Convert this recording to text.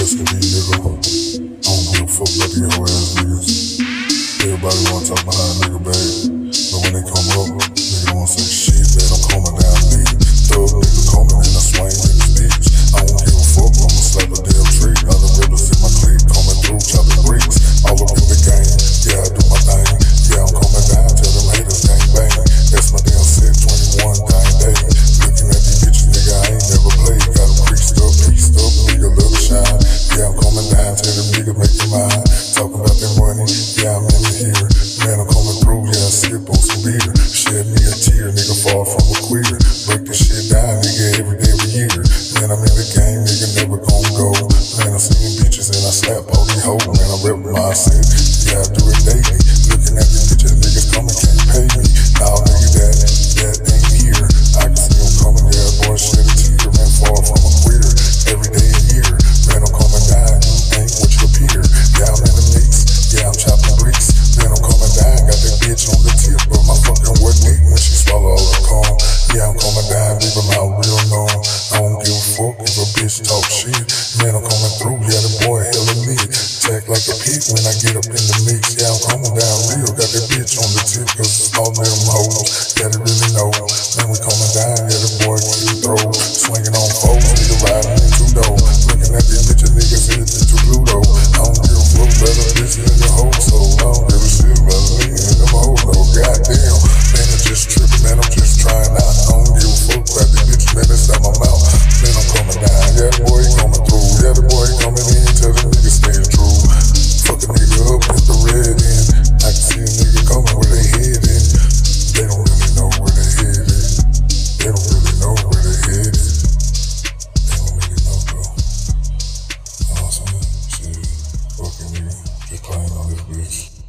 Just give me a nigga hook. I don't give a fuck about the your ass niggas. Everybody wanna talk behind nigga, babe. far from a queer. Break this shit down, nigga, every day, every year. Man, I'm in the game, nigga, never gon' go. Man, I'm seeing bitches and I slap all these hoes. Man, I rip my set. Yeah, I do it daily. Looking at these bitches, nigga. heat when I get up in the mix. Just playing on this bitch.